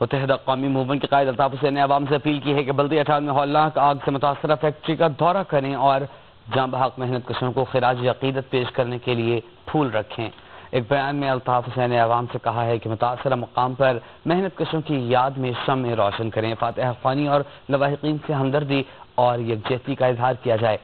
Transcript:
متحدہ قومی موومنٹ کے قائد الطاف حسین نے عوام سے اپیل کی ہے کہ بلدی اٹھان میں ہولناک آگ سے متاثرہ فیکٹری کا دورہ کریں اور جام بحق محنت کشوں کو خراج عقیدت پیش کرنے کے لیے پھول رکھیں۔ ایک بیان میں الطاف حسین نے عوام سے کہا ہے کہ متاثرہ مقام پر محنت کشوں کی یاد میں شم روشن کریں۔ فاتح خوانی اور لواحقین سے ہمدردی اور یکجہتی کا اظہار کیا جائے۔